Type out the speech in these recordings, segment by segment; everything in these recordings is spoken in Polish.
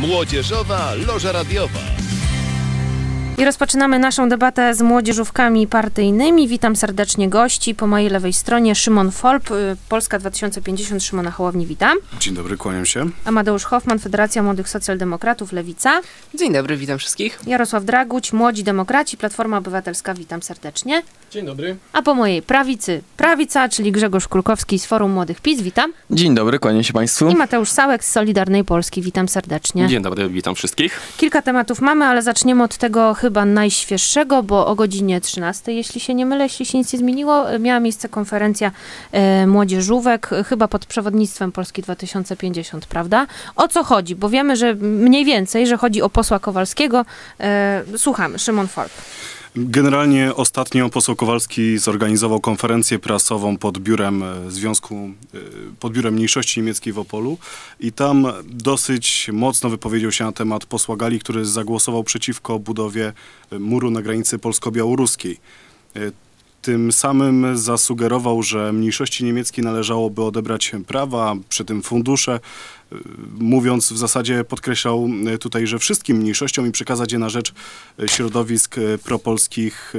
Młodzieżowa Loża Radiowa. I rozpoczynamy naszą debatę z młodzieżówkami partyjnymi. Witam serdecznie gości. Po mojej lewej stronie Szymon Folp, y, Polska 2050, Szymona Hołowni, witam. Dzień dobry, kłaniam się. Amadeusz Hoffman, Federacja Młodych Socjaldemokratów, Lewica. Dzień dobry, witam wszystkich. Jarosław Draguć, Młodzi Demokraci, Platforma Obywatelska, witam serdecznie. Dzień dobry. A po mojej prawicy prawica, czyli Grzegorz Kulkowski z Forum Młodych PiS, witam. Dzień dobry, kłaniam się Państwu. I Mateusz Sałek z Solidarnej Polski, witam serdecznie. Dzień dobry, witam wszystkich. Kilka tematów mamy, ale zaczniemy od tego chyba najświeższego, bo o godzinie 13, jeśli się nie mylę, jeśli się nic nie zmieniło, miała miejsce konferencja e, młodzieżówek, e, chyba pod przewodnictwem Polski 2050, prawda? O co chodzi? Bo wiemy, że mniej więcej, że chodzi o posła Kowalskiego. E, słuchamy, Szymon Forb. Generalnie ostatnio poseł Kowalski zorganizował konferencję prasową pod biurem e, Związku, e, pod biurem Mniejszości Niemieckiej w Opolu i tam dosyć mocno wypowiedział się na temat posła Gali, który zagłosował przeciwko budowie e, muru na granicy polsko-białoruskiej. Tym samym zasugerował, że mniejszości niemieckiej należałoby odebrać prawa, przy tym fundusze, y, mówiąc w zasadzie podkreślał y, tutaj, że wszystkim mniejszościom i przekazać je na rzecz y, środowisk propolskich,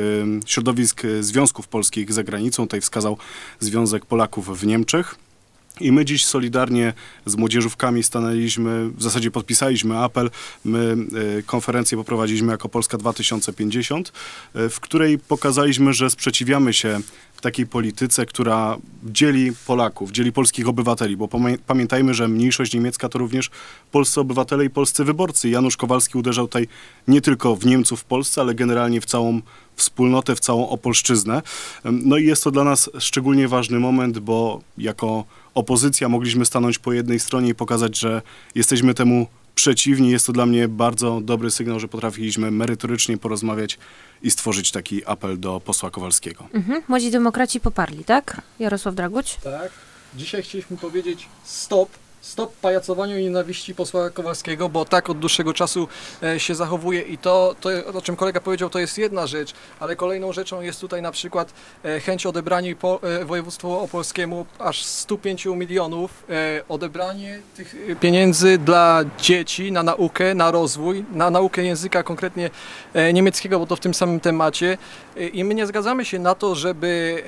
środowisk związków polskich za granicą. Tutaj wskazał Związek Polaków w Niemczech. I my dziś solidarnie z młodzieżówkami stanęliśmy, w zasadzie podpisaliśmy apel. My y, konferencję poprowadziliśmy jako Polska 2050, y, w której pokazaliśmy, że sprzeciwiamy się takiej polityce, która dzieli Polaków, dzieli polskich obywateli, bo pamię- pamiętajmy, że mniejszość niemiecka to również polscy obywatele i polscy wyborcy. Janusz Kowalski uderzał tutaj nie tylko w Niemców w Polsce, ale generalnie w całą wspólnotę, w całą Opolszczyznę. No i jest to dla nas szczególnie ważny moment, bo jako opozycja mogliśmy stanąć po jednej stronie i pokazać, że jesteśmy temu przeciwni. Jest to dla mnie bardzo dobry sygnał, że potrafiliśmy merytorycznie porozmawiać i stworzyć taki apel do posła Kowalskiego. Mhm. Młodzi Demokraci poparli, tak? Jarosław Draguć? Tak. Dzisiaj chcieliśmy powiedzieć stop. Stop pajacowaniu i nienawiści posła Kowalskiego, bo tak od dłuższego czasu e, się zachowuje i to, to, o czym kolega powiedział, to jest jedna rzecz, ale kolejną rzeczą jest tutaj na przykład e, chęć odebrania po, e, województwu opolskiemu aż 105 milionów, odebranie tych pieniędzy dla dzieci na naukę, na rozwój, na naukę języka konkretnie niemieckiego, bo to w tym samym temacie. I my nie zgadzamy się na to, żeby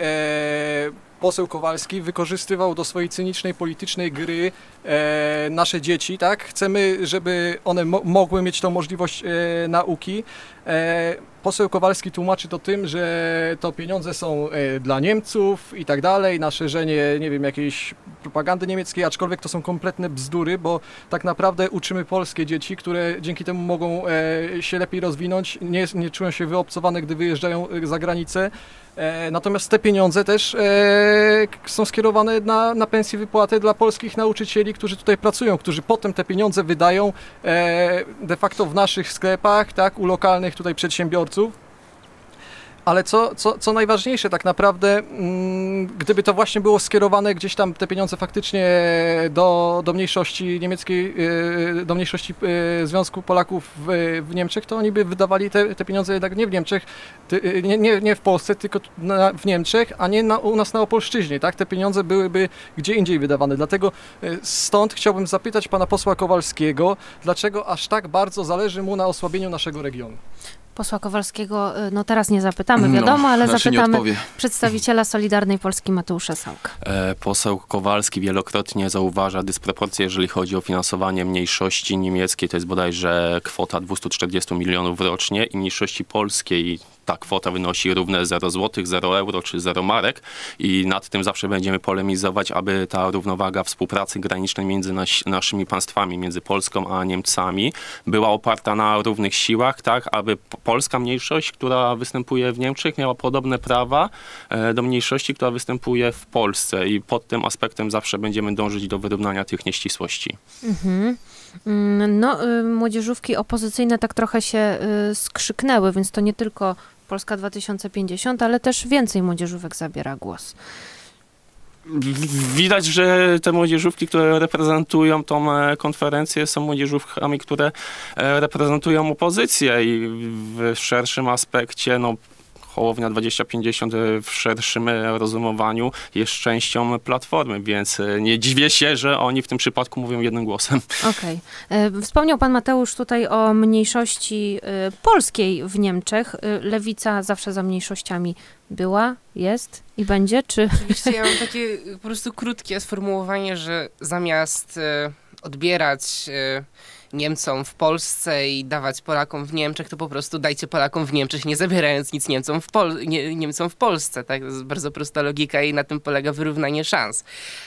poseł Kowalski wykorzystywał do swojej cynicznej politycznej gry e, nasze dzieci, tak? Chcemy, żeby one mo- mogły mieć tą możliwość e, nauki. E, poseł Kowalski tłumaczy to tym, że to pieniądze są e, dla Niemców i tak dalej, na szerzenie, nie wiem, jakiejś propagandy niemieckiej, aczkolwiek to są kompletne bzdury, bo tak naprawdę uczymy polskie dzieci, które dzięki temu mogą e, się lepiej rozwinąć, nie, nie czują się wyobcowane, gdy wyjeżdżają e, za granicę. E, Natomiast te pieniądze też e, są skierowane na, na pensje wypłaty dla polskich nauczycieli, którzy tutaj pracują, którzy potem te pieniądze wydają e, de facto w naszych sklepach, tak, u lokalnych tutaj przedsiębiorców. Ale co, co, co najważniejsze, tak naprawdę, mm, gdyby to właśnie było skierowane gdzieś tam te pieniądze faktycznie do, do mniejszości niemieckiej, e, do mniejszości e, Związku Polaków w, w Niemczech, to oni by wydawali te, te pieniądze jednak nie w Niemczech, nie, nie, nie w Polsce, tylko na, w Niemczech, a nie na, u nas na Opolszczyźnie, tak? Te pieniądze byłyby gdzie indziej wydawane. Dlatego stąd chciałbym zapytać pana posła Kowalskiego, dlaczego aż tak bardzo zależy mu na osłabieniu naszego regionu. Posła Kowalskiego, y, no teraz nie zapytamy, No, wiadomo, ale raczej nie zapytamy przedstawiciela Solidarnej Polski Mateusza Sałka. E, Poseł Kowalski wielokrotnie zauważa dysproporcje, jeżeli chodzi o finansowanie mniejszości niemieckiej. To jest bodajże kwota 240 milionów rocznie i mniejszości polskiej ta kwota wynosi równe 0 zł, 0 euro czy 0 marek i nad tym zawsze będziemy polemizować, aby ta równowaga współpracy granicznej między naś, naszymi państwami, między Polską a Niemcami była oparta na równych siłach, tak, aby polska mniejszość, która występuje w Niemczech, miała podobne prawa e, do mniejszości, która występuje w Polsce i pod tym aspektem zawsze będziemy dążyć do wyrównania tych nieścisłości. Mhm. Mm, No, y, młodzieżówki opozycyjne tak trochę się y, skrzyknęły, więc to nie tylko Polska 2050, ale też więcej młodzieżówek zabiera głos. Widać, że te młodzieżówki, które reprezentują tą e, konferencję, są młodzieżówkami, które e, reprezentują opozycję i w szerszym aspekcie, no, Hołownia 2050 e, w szerszym e, rozumowaniu jest częścią Platformy, więc e, nie dziwię się, że oni w tym przypadku mówią jednym głosem. Okej. E, Wspomniał pan Mateusz tutaj o mniejszości polskiej w Niemczech. Lewica zawsze za mniejszościami była, jest i będzie, czy... Oczywiście ja mam takie po prostu krótkie sformułowanie, że zamiast odbierać Niemcom w Polsce i dawać Polakom w Niemczech, to po prostu dajcie Polakom w Niemczech, nie zabierając nic Niemcom w, Pol- nie, Niemcom w Polsce. Tak? To jest bardzo prosta logika i na tym polega wyrównanie szans.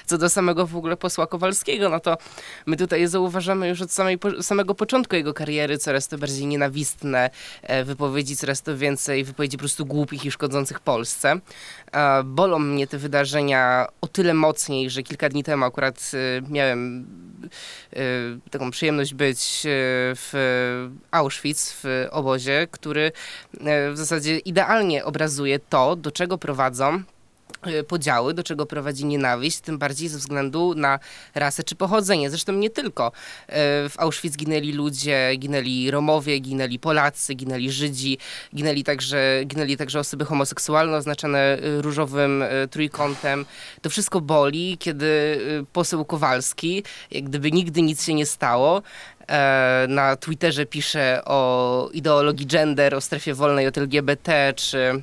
Co do samego w ogóle posła Kowalskiego, no to my tutaj zauważamy już od samej, samego początku jego kariery coraz to bardziej nienawistne e, wypowiedzi, coraz to więcej wypowiedzi po prostu głupich i szkodzących Polsce. Bolą mnie te wydarzenia o tyle mocniej, że kilka dni temu akurat e, miałem e, taką przyjemność być e, w Auschwitz, w obozie, który e, w zasadzie idealnie obrazuje to, do czego prowadzą e, podziały, do czego prowadzi nienawiść, tym bardziej ze względu na rasę czy pochodzenie. Zresztą nie tylko. W Auschwitz ginęli ludzie, ginęli Romowie, ginęli Polacy, ginęli Żydzi, ginęli także, ginęli także osoby homoseksualne oznaczone różowym trójkątem. To wszystko boli, kiedy poseł Kowalski, jak gdyby nigdy nic się nie stało, na Twitterze pisze o ideologii gender, o strefie wolnej od LGBT, czy e,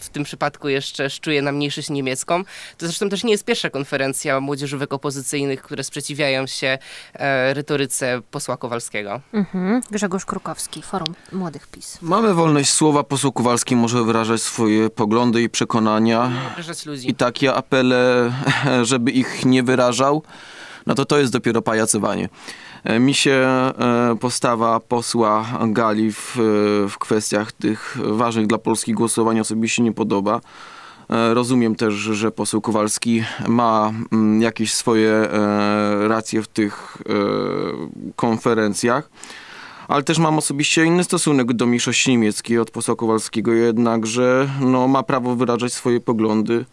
w tym przypadku jeszcze szczuje na mniejszość niemiecką. To zresztą też nie jest pierwsza konferencja młodzieżówek opozycyjnych, które sprzeciwiają się e, retoryce posła Kowalskiego. Mhm. Grzegorz Krukowski, Forum Młodych PiS. Mamy wolność słowa, poseł Kowalski może wyrażać swoje poglądy i przekonania i takie apele, żeby ich nie wyrażał, no to to jest dopiero pajacowanie. E, Mi się e, postawa posła Gali w, w kwestiach tych ważnych dla Polski głosowań osobiście nie podoba. E, Rozumiem też, że poseł Kowalski ma mm, jakieś swoje e, racje w tych e, konferencjach, ale też mam osobiście inny stosunek do mniejszości niemieckiej od posła Kowalskiego, jednakże no, ma prawo wyrażać swoje poglądy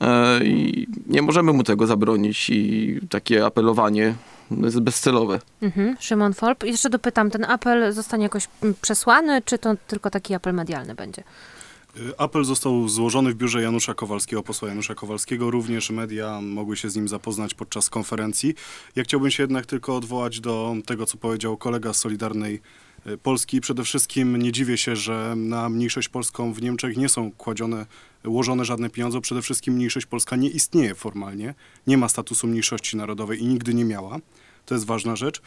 e, i nie możemy mu tego zabronić i takie apelowanie jest bezcelowe. Mhm. Szymon Folp. Jeszcze dopytam, ten apel zostanie jakoś mm, przesłany, czy to tylko taki apel medialny będzie? Y, Apel został złożony w biurze Janusza Kowalskiego, posła Janusza Kowalskiego. Również media mogły się z nim zapoznać podczas konferencji. Ja chciałbym się jednak tylko odwołać do tego, co powiedział kolega z Solidarnej y, Polski. Przede wszystkim nie dziwię się, że na mniejszość polską w Niemczech nie są kładzione, łożone żadne pieniądze. Przede wszystkim mniejszość polska nie istnieje formalnie. Nie ma statusu mniejszości narodowej i nigdy nie miała. To jest ważna rzecz.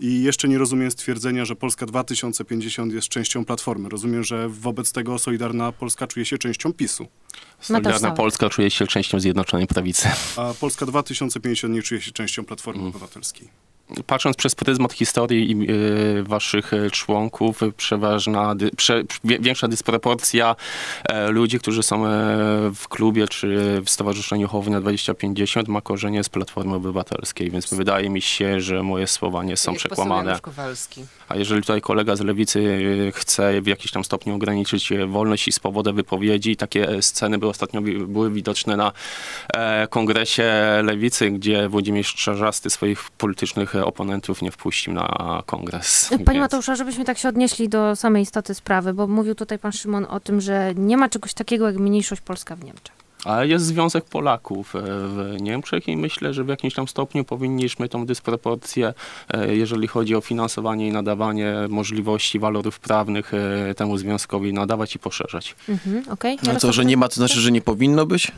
I jeszcze nie rozumiem stwierdzenia, że Polska 2050 jest częścią Platformy. Rozumiem, że wobec tego Solidarna Polska czuje się częścią PiSu, Solidarna Sałek. Polska czuje się częścią Zjednoczonej Prawicy. a Polska 2050 nie czuje się częścią Platformy Mm. Obywatelskiej. Patrząc przez pryzmat historii i e, waszych e, członków, przeważna, prze, większa dysproporcja e, ludzi, którzy są w klubie czy w Stowarzyszeniu Hołownia 2050 ma korzenie z Platformy Obywatelskiej, więc wydaje mi się, że moje słowa nie są Jak przekłamane. A jeżeli tutaj kolega z lewicy chce w jakiś tam stopniu ograniczyć wolność i swobodę wypowiedzi, takie sceny były ostatnio były widoczne na kongresie lewicy, gdzie Włodzimierz Czarzasty swoich politycznych oponentów nie wpuścił na kongres. Panie Więc- Mateuszu, a żebyśmy tak się odnieśli do samej istoty sprawy, bo mówił tutaj pan Szymon o tym, że nie ma czegoś takiego jak mniejszość polska w Niemczech. Ale jest Związek Polaków e, w Niemczech i myślę, że w jakimś tam stopniu powinniśmy tą dysproporcję, e, jeżeli chodzi o finansowanie i nadawanie możliwości, walorów prawnych e, temu związkowi nadawać i poszerzać. Mhm, okej. A to, Jarosław że nie ma, to znaczy, że nie powinno być?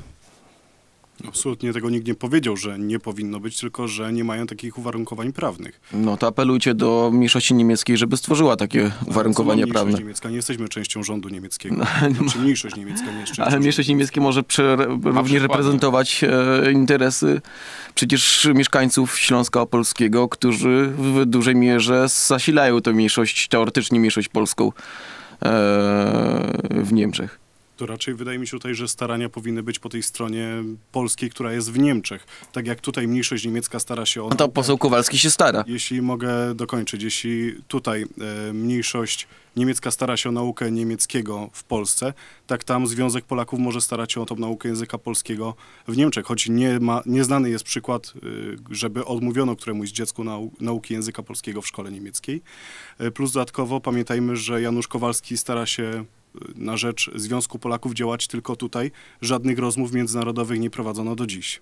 Absolutnie tego nikt nie powiedział, że nie powinno być, tylko że nie mają takich uwarunkowań prawnych. No to apelujcie do mniejszości niemieckiej, żeby stworzyła takie uwarunkowania mniejszość prawne. niemiecka? Nie jesteśmy częścią rządu niemieckiego. Czy mniejszość niemiecka nie jest częścią Ale mniejszość niemiecka może prze, również reprezentować e, interesy przecież mieszkańców Śląska Opolskiego, którzy w dużej mierze zasilają tę mniejszość, teoretycznie mniejszość polską e, w Niemczech. To raczej wydaje mi się tutaj, że starania powinny być po tej stronie polskiej, która jest w Niemczech. Tak jak tutaj mniejszość niemiecka stara się o... No to poseł Kowalski się stara. Jeśli mogę dokończyć, jeśli tutaj e, mniejszość niemiecka stara się o naukę niemieckiego w Polsce, tak tam Związek Polaków może starać się o tą naukę języka polskiego w Niemczech, choć nie ma, nieznany jest przykład, y, żeby odmówiono któremuś dziecku nau, nauki języka polskiego w szkole niemieckiej. E, Plus dodatkowo pamiętajmy, że Janusz Kowalski stara się na rzecz Związku Polaków działać tylko tutaj. Żadnych rozmów międzynarodowych nie prowadzono do dziś.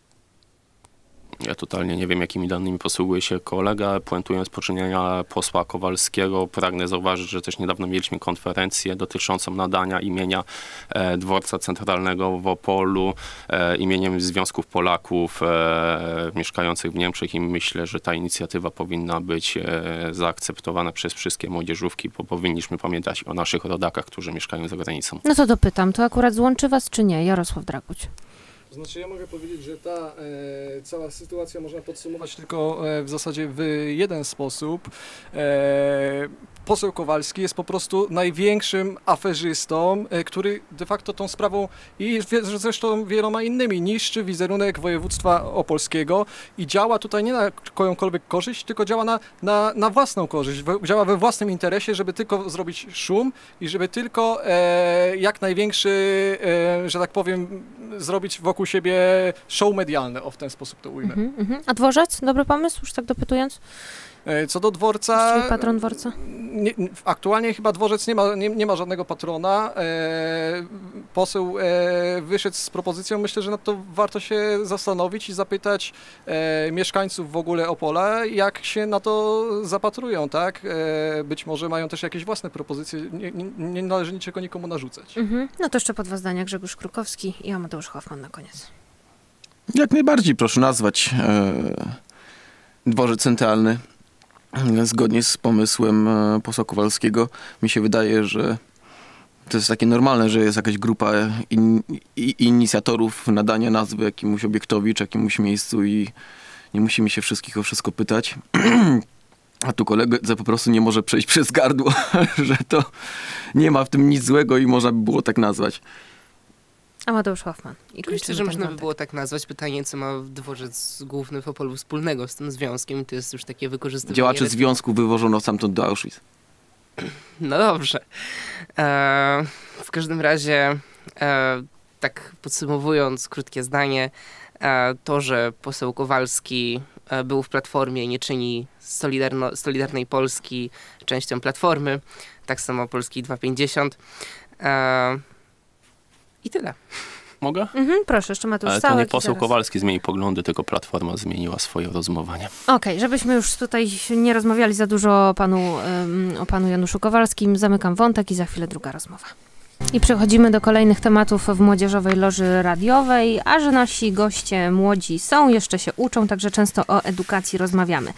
Ja totalnie nie wiem, jakimi danymi posługuje się kolega. Puentując poczynienia posła Kowalskiego, pragnę zauważyć, że też niedawno mieliśmy konferencję dotyczącą nadania imienia e, dworca centralnego w Opolu e, imieniem Związków Polaków e, mieszkających w Niemczech i myślę, że ta inicjatywa powinna być zaakceptowana przez wszystkie młodzieżówki, bo powinniśmy pamiętać o naszych rodakach, którzy mieszkają za granicą. No to dopytam, to akurat złączy was czy nie? Jarosław Draguć. Znaczy ja mogę powiedzieć, że ta e, cała sytuacja można podsumować tylko e, w zasadzie w jeden sposób. E, poseł Kowalski jest po prostu największym aferzystą, e, który de facto tą sprawą i zresztą wieloma innymi niszczy wizerunek województwa opolskiego i działa tutaj nie na kojąkolwiek korzyść, tylko działa na, na, na własną korzyść, we- działa we własnym interesie, żeby tylko zrobić szum i żeby tylko e, jak największy, e, że tak powiem, zrobić wokół siebie show medialne, o w ten sposób to ujmę. Mhm, mhm. A dworzec? Dobry pomysł, już tak dopytując? E, Co do dworca. Właściwie patron dworca? Nie, aktualnie chyba dworzec nie ma, nie, nie ma żadnego patrona. E, poseł e, wyszedł z propozycją. Myślę, że nad to warto się zastanowić i zapytać e, mieszkańców w ogóle Opola, jak się na to zapatrują, tak? E, być może mają też jakieś własne propozycje. Nie, nie, nie należy niczego nikomu narzucać. Mhm. No to jeszcze po dwa zdania Grzegorz Krukowski i Amadeusz Hoffman na koniec. Jak najbardziej proszę nazwać e, dworzec centralny zgodnie z pomysłem e, posła Kowalskiego. Mi się wydaje, że to jest takie normalne, że jest jakaś grupa in, inicjatorów nadania nazwy jakiemuś obiektowi czy jakiemuś miejscu i nie musimy się wszystkich o wszystko pytać. A tu kolega po prostu nie może przejść przez gardło, że to nie ma w tym nic złego i można by było tak nazwać. Amadeusz Hoffman. I Myślę, że można by było tak nazwać. Pytanie, co ma dworzec główny w Opolu wspólnego z tym związkiem. I to jest już takie wykorzystywanie... Działacze związku wywożono stamtąd do Auschwitz. No dobrze. E, w każdym razie, e, tak podsumowując, krótkie zdanie, e, to, że poseł Kowalski e, był w Platformie nie czyni Solidarno, Solidarnej Polski częścią Platformy, tak samo Polski 250. I tyle. Mogę? Mhm, proszę, jeszcze Matusz Ale to nie poseł zaraz. Kowalski zmienił poglądy, tylko Platforma zmieniła swoje rozumowanie. Okej, żebyśmy już tutaj nie rozmawiali za dużo o panu, em, o panu Januszu Kowalskim, zamykam wątek i za chwilę druga rozmowa. I przechodzimy do kolejnych tematów w Młodzieżowej Loży Radiowej, a że nasi goście młodzi są, jeszcze się uczą, także często o edukacji rozmawiamy.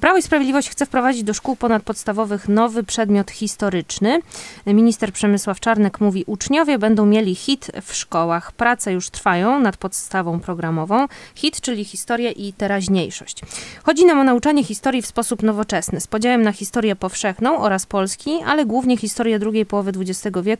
Prawo i Sprawiedliwość chce wprowadzić do szkół ponadpodstawowych nowy przedmiot historyczny. Minister Przemysław Czarnek mówi, uczniowie będą mieli hit w szkołach. Prace już trwają nad podstawą programową. Hit, czyli historia i teraźniejszość. Chodzi nam o nauczanie historii w sposób nowoczesny, z podziałem na historię powszechną oraz Polski, ale głównie historię drugiej połowy XX wieku,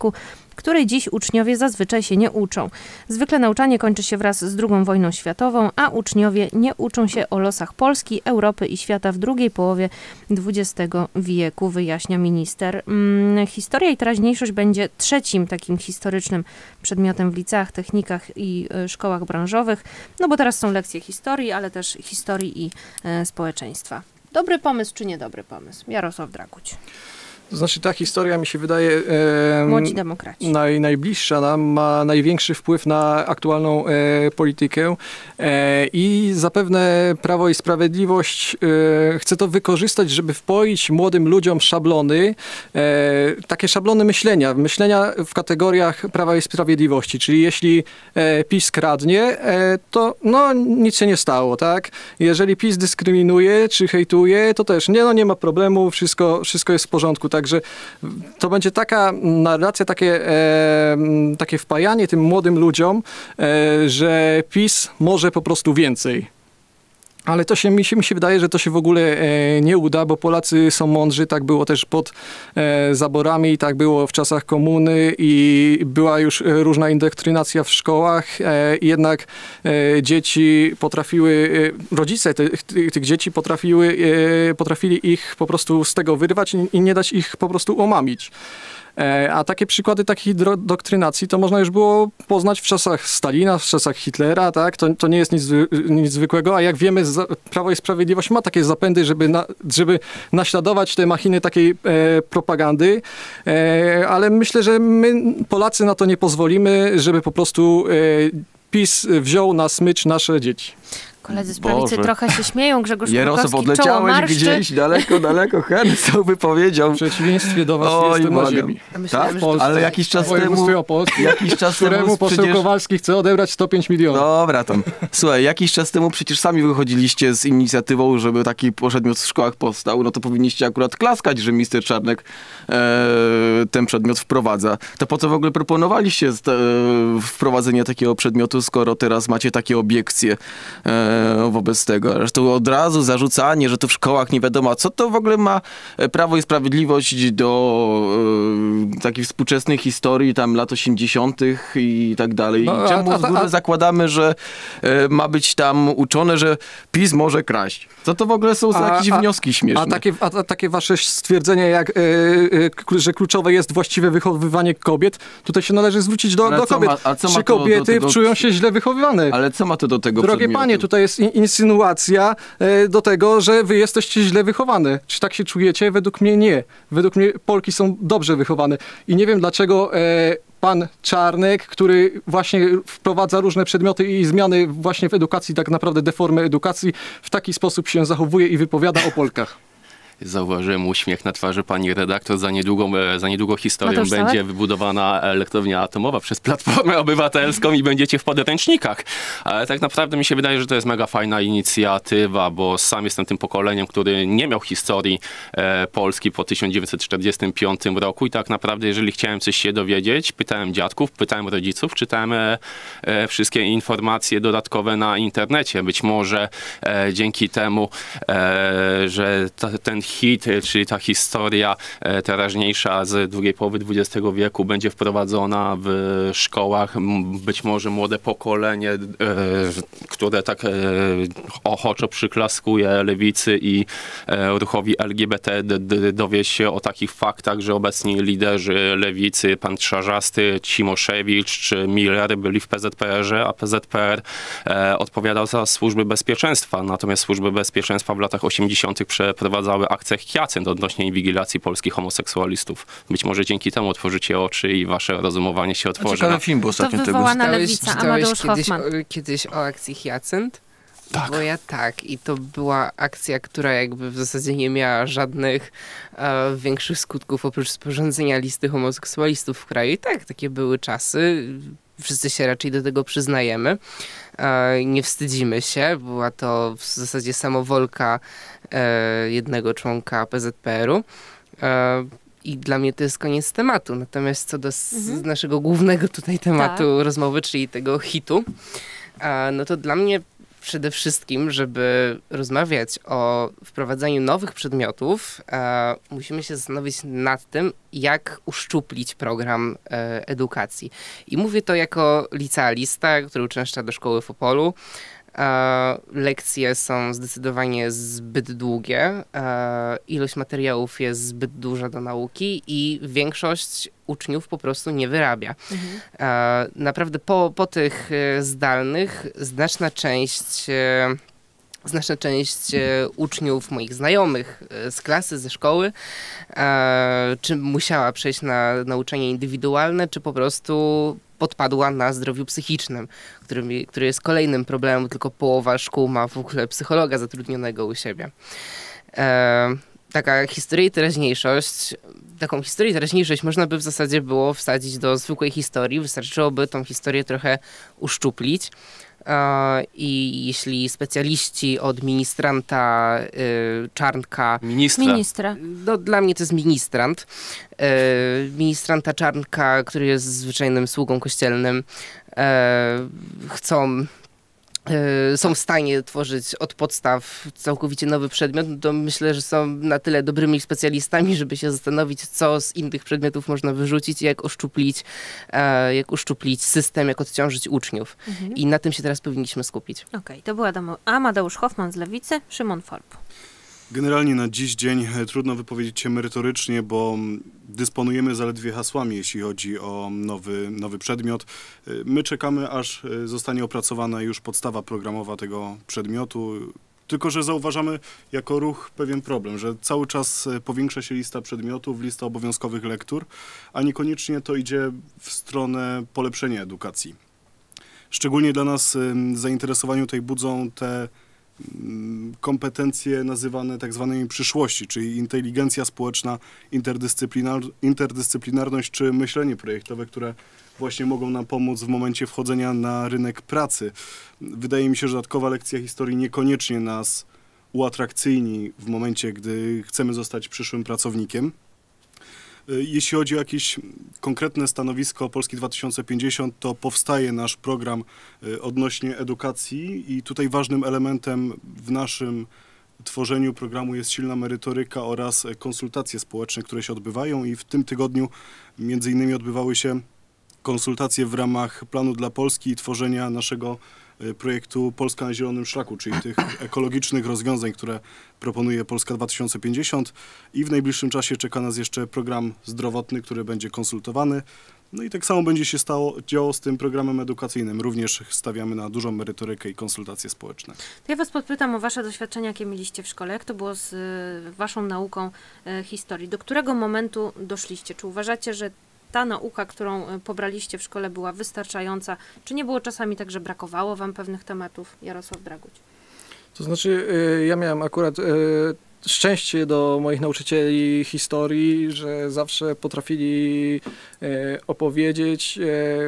której dziś uczniowie zazwyczaj się nie uczą. Zwykle nauczanie kończy się wraz z II wojną światową, a uczniowie nie uczą się o losach Polski, Europy i świata w drugiej połowie XX wieku, wyjaśnia minister. Mm, Historia i teraźniejszość będzie trzecim takim historycznym przedmiotem w liceach, technikach i e, szkołach branżowych, no bo teraz są lekcje historii, ale też historii i e, społeczeństwa. Dobry pomysł czy niedobry pomysł? Jarosław Draguć. To znaczy ta historia mi się wydaje em, Młodzi demokraci. naj, najbliższa nam, ma największy wpływ na aktualną e, politykę e, i zapewne Prawo i Sprawiedliwość e, chce to wykorzystać, żeby wpoić młodym ludziom szablony, e, takie szablony myślenia, myślenia w kategoriach Prawa i Sprawiedliwości, czyli jeśli e, PiS kradnie, e, to no nic się nie stało, tak? Jeżeli PiS dyskryminuje czy hejtuje, to też nie, no nie ma problemu, wszystko, wszystko jest w porządku, także to będzie taka narracja, takie, e, takie wpajanie tym młodym ludziom, e, że PiS może po prostu więcej. Ale to się mi, się, mi się wydaje, że to się w ogóle e, nie uda, bo Polacy są mądrzy. Tak było też pod e, zaborami, tak było w czasach komuny i była już e, różna indoktrynacja w szkołach. Jednak dzieci potrafiły, rodzice tych, tych, dzieci potrafiły, potrafili ich po prostu z tego wyrwać i, nie dać ich po prostu omamić. A takie przykłady takiej doktrynacji to można już było poznać w czasach Stalina, w czasach Hitlera, tak? To, to nie jest nic, nic zwykłego, a jak wiemy z Prawo i Sprawiedliwość ma takie zapędy, żeby, na, żeby naśladować te machiny takiej e, propagandy, e, ale myślę, że my Polacy na to nie pozwolimy, żeby po prostu e, PiS wziął na smycz nasze dzieci. Koledzy z prawicy Boże. trochę się śmieją, Grzegorz Jarosław, odleciałeś gdzieś daleko, daleko. Hen co by powiedział. W przeciwieństwie do was Oj, jestem na ziemi. Myślałem, Tak? Ale jakiś czas temu... Jakiś czas któremu temu poseł przecież... Kowalski chce odebrać 105 milionów. Dobra tam. Słuchaj, jakiś czas temu przecież sami wychodziliście z inicjatywą, żeby taki przedmiot w szkołach powstał, no to powinniście akurat klaskać, że minister Czarnek e, ten przedmiot wprowadza. To po co w ogóle proponowaliście z- e, wprowadzenie takiego przedmiotu, skoro teraz macie takie obiekcje e, wobec tego? Zresztą od razu zarzucanie, że to w szkołach nie wiadomo, a co to w ogóle ma e, Prawo i Sprawiedliwość do e, takiej współczesnej historii, tam lat 80. i tak dalej. No, a- Czemu a- z góry a- zakładamy, że e, ma być tam uczone, że PiS może kraść? Co to w ogóle są za A- jakieś a- wnioski śmieszne? A takie, a, a takie wasze stwierdzenie, jak, e, e, że kluczowe jest właściwe wychowywanie kobiet, tutaj się należy zwrócić do, do kobiet. ma- a Czy do kobiety tego- czują się źle wychowywane? Ale co ma to do tego Drogie przedmiotu? panie, tutaj jest in- insynuacja e, do tego, że wy jesteście źle wychowane. Czy tak się czujecie? Według mnie nie. Według mnie Polki są dobrze wychowane. I nie wiem dlaczego e, pan Czarnek, który właśnie wprowadza różne przedmioty i zmiany właśnie w edukacji, tak naprawdę deformę edukacji, w taki sposób się zachowuje i wypowiada o Polkach. Zauważyłem uśmiech na twarzy pani redaktor. Za niedługo, e, za niedługo historią Stałek? będzie wybudowana elektrownia atomowa przez Platformę Obywatelską i będziecie w podręcznikach. Ale tak naprawdę mi się wydaje, że to jest mega fajna inicjatywa, bo sam jestem tym pokoleniem, który nie miał historii e, Polski po 1945 roku i tak naprawdę, jeżeli chciałem coś się dowiedzieć, pytałem dziadków, pytałem rodziców, czytałem e, e, wszystkie informacje dodatkowe na internecie. Być może dzięki temu, że ta, ten hit, e, czyli ta historia e, teraźniejsza z drugiej połowy XX wieku będzie wprowadzona w szkołach. Być może młode pokolenie, e, które tak ochoczo przyklaskuje lewicy i ruchowi LGBT, dowie się o takich faktach, że obecni liderzy lewicy, pan Trzarzasty, Cimoszewicz czy Miller byli w PZPR-ze, a PZPR odpowiadał za służby bezpieczeństwa. Natomiast służby bezpieczeństwa w latach 80. przeprowadzały akcję Hyacynt odnośnie inwigilacji polskich homoseksualistów. Być może dzięki temu otworzycie oczy i wasze rozumowanie się otworzy. Ciekawy Na... film był ostatnio tego. Czytałeś- lewica, czytałeś kiedyś, o, kiedyś o akcji Hyacynt? Tak. Bo ja tak. I to była akcja, która jakby w zasadzie nie miała żadnych e, większych skutków oprócz sporządzenia listy homoseksualistów w kraju. I tak, takie były czasy. Wszyscy się raczej do tego przyznajemy. E, nie wstydzimy się. Była to w zasadzie samowolka e, jednego członka PZPR-u. E, i dla mnie to jest koniec tematu. Natomiast co do Mhm. naszego głównego tutaj tematu rozmowy, czyli tego hitu, no to dla mnie przede wszystkim, żeby rozmawiać o wprowadzaniu nowych przedmiotów, e, musimy się zastanowić nad tym, jak uszczuplić program e, edukacji. I mówię to jako licealista, który uczęszcza do szkoły w Opolu. Lekcje są zdecydowanie zbyt długie, ilość materiałów jest zbyt duża do nauki i większość uczniów po prostu nie wyrabia. E, naprawdę po, po tych e, zdalnych znaczna część e, znaczna część e, uczniów moich znajomych z klasy, ze szkoły, czy musiała przejść na nauczanie indywidualne, czy po prostu podpadła na zdrowiu psychicznym, którym, który jest kolejnym problemem, tylko połowa szkół ma w ogóle psychologa zatrudnionego u siebie. E, taka historia i teraźniejszość, taką historię i teraźniejszość można by w zasadzie było wsadzić do zwykłej historii, wystarczyłoby tą historię trochę uszczuplić. I jeśli specjaliści od ministranta y, Czarnka Ministra. Ministra. no, dla mnie to jest ministrant. E, ministranta Czarnka, który jest zwyczajnym sługą kościelnym, e, chcą są w stanie tworzyć od podstaw całkowicie nowy przedmiot, no to myślę, że są na tyle dobrymi specjalistami, żeby się zastanowić, co z innych przedmiotów można wyrzucić jak uszczuplić, e, jak uszczuplić system, jak odciążyć uczniów. Mhm. I na tym się teraz powinniśmy skupić. Okej, to był Adam- Amadeusz Hoffman z Lewicy, Szymon Forp. Generalnie na dziś dzień e, trudno wypowiedzieć się merytorycznie, bo mm, dysponujemy zaledwie hasłami, jeśli chodzi o nowy, nowy przedmiot. E, My czekamy, aż e, zostanie opracowana już podstawa programowa tego przedmiotu. Tylko, że zauważamy jako ruch pewien problem, że cały czas powiększa się lista przedmiotów, lista obowiązkowych lektur, a niekoniecznie to idzie w stronę polepszenia edukacji. Szczególnie dla nas em, zainteresowanie tutaj budzą te kompetencje nazywane tak zwanymi przyszłości, czyli inteligencja społeczna, interdyscyplinar, interdyscyplinarność czy myślenie projektowe, które właśnie mogą nam pomóc w momencie wchodzenia na rynek pracy. Wydaje mi się, że dodatkowa lekcja historii niekoniecznie nas uatrakcyjni w momencie, gdy chcemy zostać przyszłym pracownikiem. Y, Jeśli chodzi o jakieś konkretne stanowisko Polski 2050, to powstaje nasz program y, odnośnie edukacji i tutaj ważnym elementem w naszym tworzeniu programu jest silna merytoryka oraz e, konsultacje społeczne, które się odbywają i w tym tygodniu między innymi odbywały się konsultacje w ramach planu dla Polski i tworzenia naszego e, projektu Polska na Zielonym Szlaku, czyli tych ekologicznych rozwiązań, które proponuje Polska 2050 i w najbliższym czasie czeka nas jeszcze program zdrowotny, który będzie konsultowany. No i tak samo będzie się stało, działo z tym programem edukacyjnym. Również stawiamy na dużą merytorykę i konsultacje społeczne. To ja was podpytam o wasze doświadczenia, jakie mieliście w szkole. Jak to było z y, waszą nauką y, historii? Do którego momentu doszliście? Czy uważacie, że ta nauka, którą y, pobraliście w szkole była wystarczająca? Czy nie było czasami tak, że brakowało wam pewnych tematów? Jarosław Draguć. To znaczy, y, ja miałem akurat y, szczęście do moich nauczycieli historii, że zawsze potrafili opowiedzieć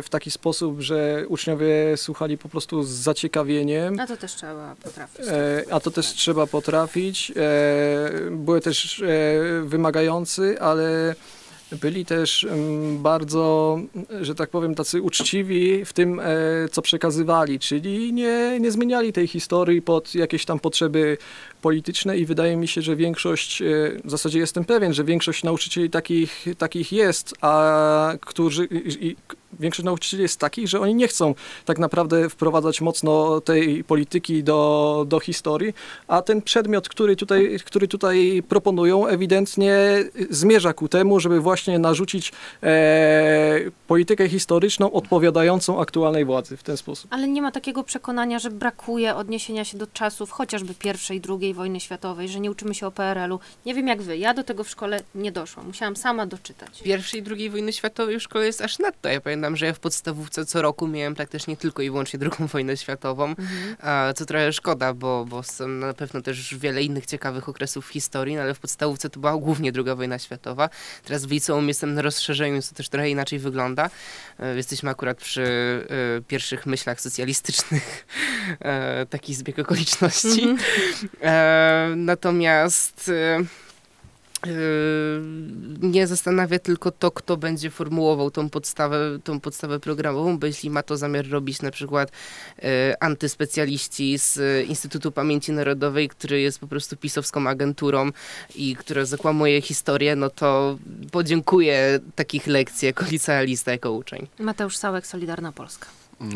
w taki sposób, że uczniowie słuchali po prostu z zaciekawieniem. A to też trzeba potrafić. E, A to też trzeba potrafić. E, Były też e, wymagający, ale byli też bardzo, że tak powiem, tacy uczciwi w tym, e, co przekazywali, czyli nie, nie zmieniali tej historii pod jakieś tam potrzeby polityczne i wydaje mi się, że większość, e, w zasadzie jestem pewien, że większość nauczycieli takich, takich jest, a którzy, i, większość nauczycieli jest takich, że oni nie chcą tak naprawdę wprowadzać mocno tej polityki do, do historii, a ten przedmiot, który tutaj, który tutaj proponują, ewidentnie zmierza ku temu, żeby właśnie narzucić e, politykę historyczną odpowiadającą aktualnej władzy w ten sposób. Ale nie ma takiego przekonania, że brakuje odniesienia się do czasów chociażby pierwszej i drugiej wojny światowej, że nie uczymy się o PRL-u. Nie wiem jak wy, ja do tego w szkole nie doszłam. Musiałam sama doczytać. Pierwszej i drugiej wojny światowej w szkole jest aż nadto. Ja pamiętam, że ja w podstawówce co roku miałem praktycznie tylko i wyłącznie drugą wojnę światową, a, co trochę szkoda, bo, bo są na pewno też wiele innych ciekawych okresów w historii, no ale w podstawówce to była głównie druga wojna światowa. Teraz w liceum jestem na rozszerzeniu, więc to też trochę inaczej wygląda. E, Jesteśmy akurat przy e, pierwszych myślach socjalistycznych, e, taki zbieg okoliczności. E, natomiast nie zastanawia tylko to, kto będzie formułował tą podstawę, tą podstawę programową, bo jeśli ma to zamiar robić na przykład e, antyspecjaliści z Instytutu Pamięci Narodowej, który jest po prostu pisowską agenturą i która zakłamuje historię, no to podziękuję takich lekcji jako licealista, jako uczeń. Mateusz Sałek, Solidarna Polska.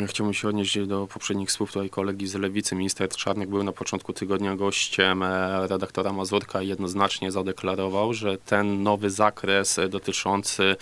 Chciałbym się odnieść do poprzednich słów tutaj kolegi z Lewicy. Minister Czarnek był na początku tygodnia gościem e, redaktora Mazurka i jednoznacznie zadeklarował, że ten nowy zakres dotyczący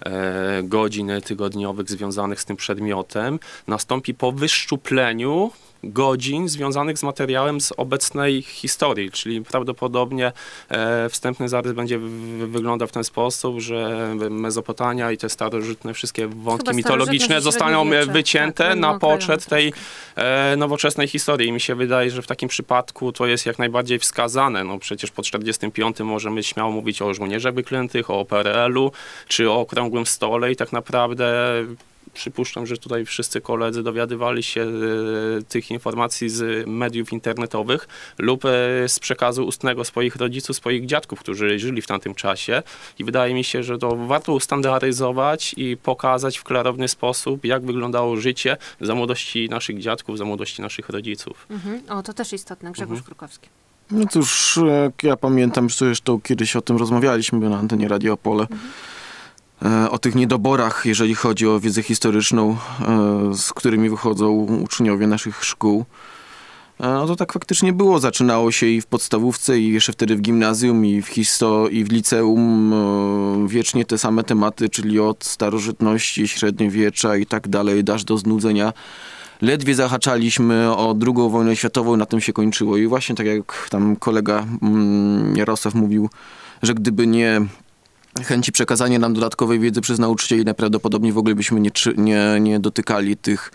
e, godzin tygodniowych związanych z tym przedmiotem nastąpi po wyszczupleniu godzin związanych z materiałem z obecnej historii, czyli prawdopodobnie e, wstępny zarys będzie wyglądał w ten sposób, że Mezopotamia i te starożytne wszystkie wątki Chyba mitologiczne zostaną średniowiecze, wycięte tak, na poczet tej e, nowoczesnej historii. I mi się wydaje, że w takim przypadku to jest jak najbardziej wskazane. No przecież po 45 możemy śmiało mówić o żołnierzach wyklętych, o PRL-u, czy o okrągłym stole i tak naprawdę przypuszczam, że tutaj wszyscy koledzy dowiadywali się e, tych informacji z mediów internetowych lub e, z przekazu ustnego swoich rodziców, swoich dziadków, którzy żyli w tamtym czasie. I wydaje mi się, że to warto ustandaryzować i pokazać w klarowny sposób, jak wyglądało życie za młodości naszych dziadków, za młodości naszych rodziców. Mhm. O, to też istotne. Grzegorz Krukowski. No cóż, jak ja pamiętam, zresztą kiedyś o tym rozmawialiśmy na antenie Radio Opole, e, o tych niedoborach, jeżeli chodzi o wiedzę historyczną, e, z którymi wychodzą uczniowie naszych szkół. E, No to tak faktycznie było. Zaczynało się i w podstawówce, i jeszcze wtedy w gimnazjum, i w, histo- i w liceum e, wiecznie te same tematy, czyli od starożytności, średniowiecza i tak dalej, aż do znudzenia ledwie zahaczaliśmy o drugą wojnę światową, na tym się kończyło. I właśnie tak jak tam kolega mm, Jarosław mówił, że gdyby nie chęci przekazania nam dodatkowej wiedzy przez nauczycieli, najprawdopodobniej w ogóle byśmy nie, nie, nie dotykali tych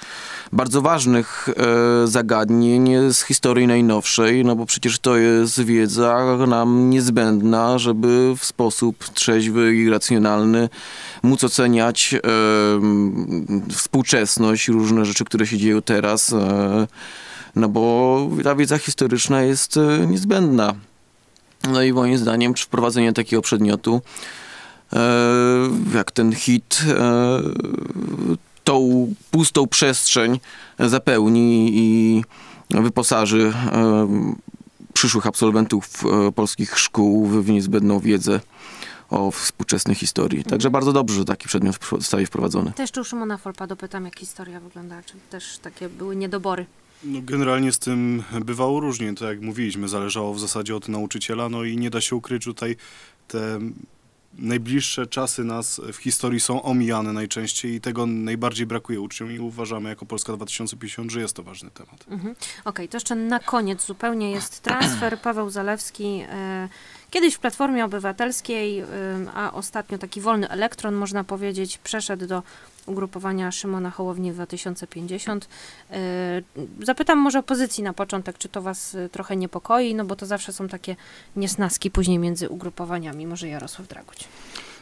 bardzo ważnych e, zagadnień z historii najnowszej, no bo przecież to jest wiedza nam niezbędna, żeby w sposób trzeźwy i racjonalny móc oceniać e, współczesność, różne rzeczy, które się dzieją teraz, e, no bo ta wiedza historyczna jest e, niezbędna. No i moim zdaniem wprowadzenie takiego przedmiotu jak ten hit e, tą pustą przestrzeń zapełni i wyposaży e, przyszłych absolwentów polskich szkół w niezbędną wiedzę o współczesnej historii. Także mhm. bardzo dobrze, że taki przedmiot zostaje wprowadzony. Też tu Szymona Folpa dopytam, jak historia wygląda, czy też takie były niedobory? No, generalnie z tym bywało różnie, tak jak mówiliśmy, zależało w zasadzie od nauczyciela, no i nie da się ukryć tutaj te najbliższe czasy nas w historii są omijane najczęściej i tego najbardziej brakuje uczniom i uważamy jako Polska 2050, że jest to ważny temat. Mhm. Okej, okay, to jeszcze na koniec zupełnie jest transfer. Paweł Zalewski e, kiedyś w Platformie Obywatelskiej, e, a ostatnio taki wolny elektron, można powiedzieć, przeszedł do ugrupowania Szymona Hołowni 2050. E, zapytam może opozycji na początek, czy to was e, trochę niepokoi, no bo to zawsze są takie niesnaski później między ugrupowaniami. Może Jarosław Draguć.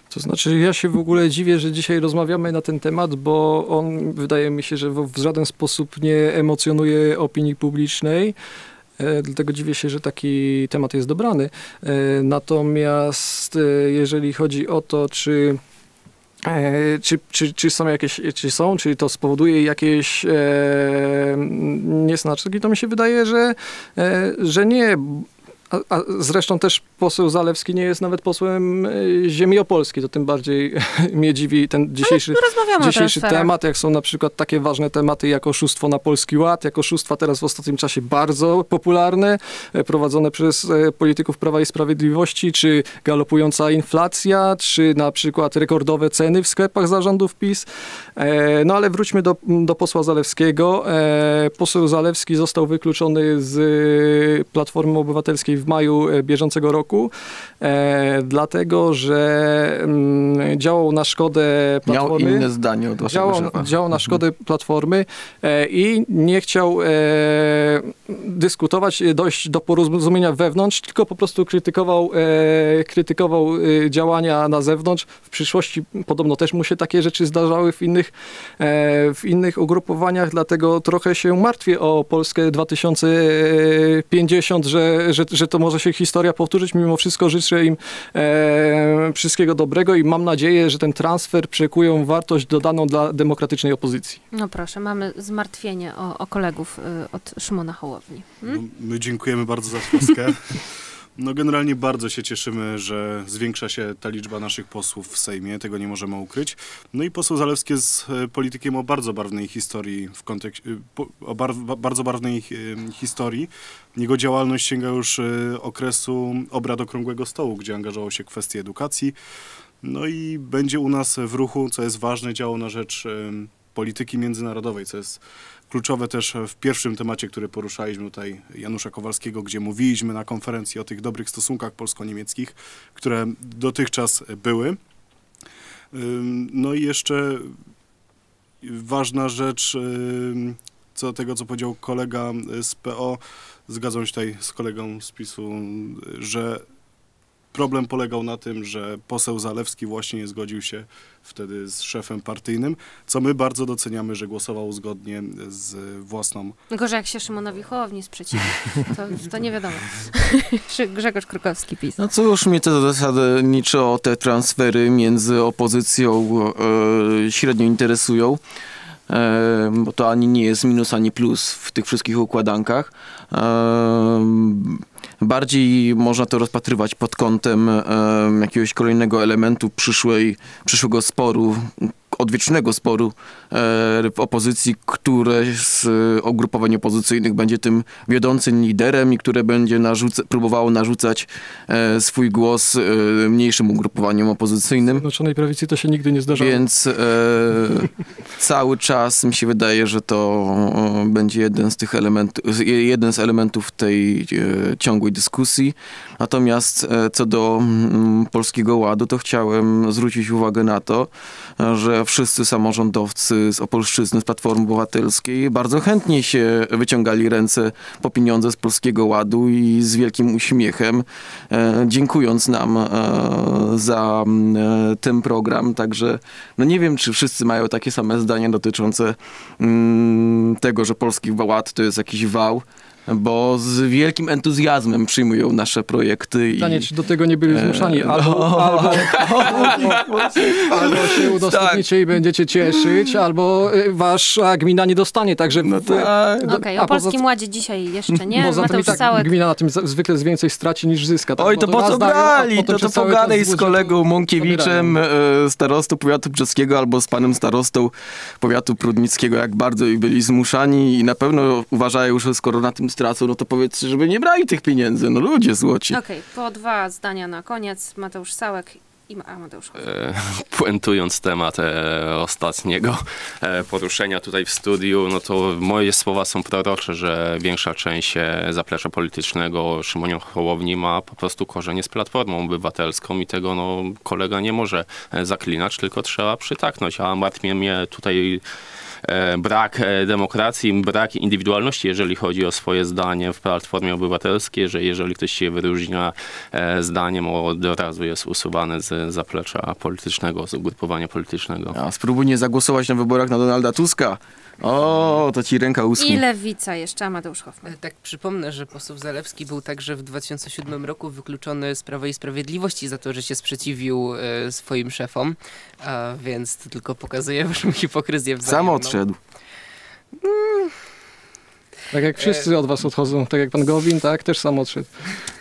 To znaczy, ja się w ogóle dziwię, że dzisiaj rozmawiamy na ten temat, bo on wydaje mi się, że w żaden sposób nie emocjonuje opinii publicznej. E, dlatego dziwię się, że taki temat jest dobrany. Natomiast jeżeli chodzi o to, czy czy, czy, czy są jakieś, czy są, czy to spowoduje jakieś e, niesnaczki, to mi się wydaje, że, e, że nie. A, a, zresztą też poseł Zalewski nie jest nawet posłem e, ziemi opolskiej, to tym bardziej mnie dziwi ten dzisiejszy, dzisiejszy temat, jak są na przykład takie ważne tematy jak oszustwo na Polski Ład, jak oszustwa teraz w ostatnim czasie bardzo popularne, e, prowadzone przez e, polityków Prawa i Sprawiedliwości, czy galopująca inflacja, czy na przykład rekordowe ceny w sklepach zarządów PiS. No ale wróćmy do, do posła Zalewskiego. Poseł Zalewski został wykluczony z Platformy Obywatelskiej w maju bieżącego roku e, dlatego że mm, działał na szkodę Platformy. Miał inne zdanie od działał, działał na mhm. szkodę Platformy e, i nie chciał e, dyskutować, dojść do porozumienia wewnątrz, tylko po prostu krytykował, e, krytykował e, działania na zewnątrz. W przyszłości podobno też mu się takie rzeczy zdarzały w innych, e, w innych ugrupowaniach, dlatego trochę się martwię o Polskę 2050, że, że, że to może się historia powtórzyć mimo wszystko życzę im e, wszystkiego dobrego i mam nadzieję, że ten transfer przekują wartość dodaną dla demokratycznej opozycji. No proszę, mamy zmartwienie o, o kolegów y, od Szymona Hołowni. Hmm? No, my dziękujemy bardzo za troskę. No generalnie bardzo się cieszymy, że zwiększa się ta liczba naszych posłów w Sejmie, tego nie możemy ukryć. No i poseł Zalewski jest e, politykiem o bardzo barwnej historii w kontekście, o bar, bardzo barwnej e, historii. Jego działalność sięga już e, okresu obrad Okrągłego Stołu, gdzie angażował się w kwestie edukacji. No i będzie u nas w ruchu, co jest ważne, działał na rzecz polityki międzynarodowej, co jest kluczowe też w pierwszym temacie, który poruszaliśmy tutaj Janusza Kowalskiego, gdzie mówiliśmy na konferencji o tych dobrych stosunkach polsko-niemieckich, które dotychczas były. No i jeszcze ważna rzecz, co tego, co powiedział kolega z PO, zgadzam się tutaj z kolegą z PiSu, że Problem polegał na tym, że poseł Zalewski właśnie nie zgodził się wtedy z szefem partyjnym, co my bardzo doceniamy, że głosował zgodnie z własną... Gorzej jak się Szymonowi Hołowni sprzeciwi, to, to nie wiadomo. Grzegorz Krukowski PiS. No co już mnie to zasadniczo te transfery między opozycją e, średnio interesują e, bo to ani nie jest minus, ani plus w tych wszystkich układankach. Bardziej można to rozpatrywać pod kątem jakiegoś kolejnego elementu przyszłej, przyszłego sporu odwiecznego sporu e, w opozycji, które z e, ugrupowań opozycyjnych będzie tym wiodącym liderem i które będzie narzuca, próbowało narzucać e, swój głos mniejszym ugrupowaniom opozycyjnym. Zjednoczonej Prawicy to się nigdy nie zdarzało. Więc e, cały czas mi się wydaje, że to będzie jeden z tych elementów, jeden z elementów tej ciągłej dyskusji. Natomiast e, co do mm, Polskiego Ładu, to chciałem zwrócić uwagę na to, że wszyscy samorządowcy z Opolszczyzny, z Platformy Obywatelskiej bardzo chętnie się wyciągali ręce po pieniądze z Polskiego Ładu i z wielkim uśmiechem, e, dziękując nam e, za mm, ten program. Także no nie wiem, czy wszyscy mają takie same zdania dotyczące mm, tego, że Polski Ład to jest jakiś wał, bo z wielkim entuzjazmem przyjmują nasze projekty. Pytanie, i... czy do tego nie byli E, zmuszani. no. Albo, albo, albo się udostępnicie i będziecie cieszyć, albo y, wasza gmina nie dostanie, także... No tak. Okej, a o Polskim Ładzie dzisiaj jeszcze nie. Poza tym i Mateusz tak Sałek. gmina na tym zwykle więcej straci niż zyska. tak? Oj, to po co brali? To, przez to pogadaj z kolegą Mąkiewiczem, zabierają. e, starostą powiatu brzeskiego albo z panem starostą powiatu prudnickiego, jak bardzo ich byli zmuszani i na pewno uważają, że skoro na tym stracą, no to powiedzcie, żeby nie brali tych pieniędzy. No ludzie złoci. Okej, po dwa zdania na koniec. Mateusz Sałek i Ma- a, Mateusz Hoffman. E, puentując temat e, ostatniego e, poruszenia tutaj w studiu, no to moje słowa są prorocze, że większa część e, zaplecza politycznego Szymona Hołowni ma po prostu korzenie z Platformą Obywatelską i tego no, kolega nie może e, zaklinać, tylko trzeba przytaknąć, a martwi mnie tutaj brak e, demokracji, brak indywidualności, jeżeli chodzi o swoje zdanie w Platformie Obywatelskiej, że jeżeli ktoś się wyróżnia e, zdaniem, od razu jest usuwany z zaplecza politycznego, z ugrupowania politycznego. A spróbuj nie zagłosować na wyborach na Donalda Tuska. O, to ci ręka uschnie. I Lewica jeszcze, a Mateusz Hoffman. E, Tak przypomnę, że poseł Zalewski był także w 2007 roku wykluczony z Prawa i Sprawiedliwości za to, że się sprzeciwił e, swoim szefom, a więc to tylko pokazuje waszą hipokryzję Sam wzajemną. odszedł. Tak jak wszyscy od was odchodzą, tak jak pan Gowin, tak, też sam odszedł.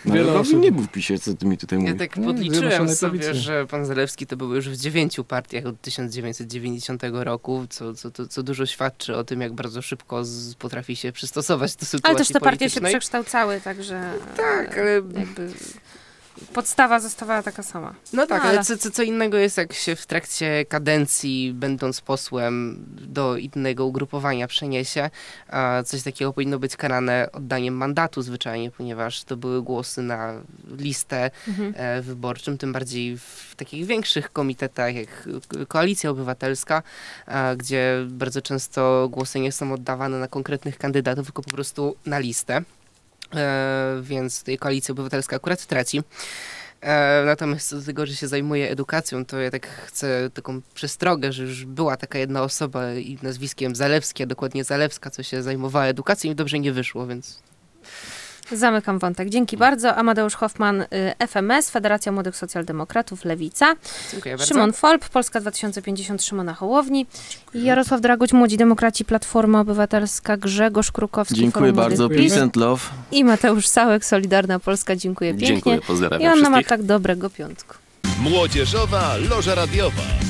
No, Wiele ale osób. nie był w PiSie, co ty mi tutaj Ja mówisz. tak Nie, podliczyłem Zjednoczonej sobie, że pan Zalewski to był już w dziewięciu partiach od 1990 roku, co, co, co, co dużo świadczy o tym, jak bardzo szybko z, potrafi się przystosować do sytuacji Ale też te partie się przekształcały, także Tak, ale jakby podstawa zostawała taka sama. No tak, No, ale co, co, co innego jest, jak się w trakcie kadencji, będąc posłem, do innego ugrupowania przeniesie. A coś takiego powinno być karane oddaniem mandatu zwyczajnie, ponieważ to były głosy na listę Mhm. e, wyborczym, tym bardziej w takich większych komitetach jak Ko- Koalicja Obywatelska, gdzie bardzo często głosy nie są oddawane na konkretnych kandydatów, tylko po prostu na listę. E, więc tutaj Koalicja Obywatelska akurat traci. E, natomiast do tego, że się zajmuje edukacją, to ja tak chcę taką przestrogę, że już była taka jedna osoba i nazwiskiem Zalewski, a dokładnie Zalewska, co się zajmowała edukacją i dobrze nie wyszło, więc Zamykam wątek. Dzięki bardzo. Amadeusz Hoffman, y, FMS, Federacja Młodych Socjaldemokratów, Lewica. dziękuję bardzo. Szymon Folp, Polska 2050, Szymona Hołowni. I Jarosław Dragoć, Młodzi Demokraci, Platforma Obywatelska, Grzegorz Krukowski, Dziękuję Forum bardzo. Młodych Peace and love. i Mateusz Sałek, Solidarna Polska. Dziękuję pięknie. Dziękuję, I pozdrawiam Anna wszystkich. Matlak, dobrego piątku. Młodzieżowa Loża Radiowa.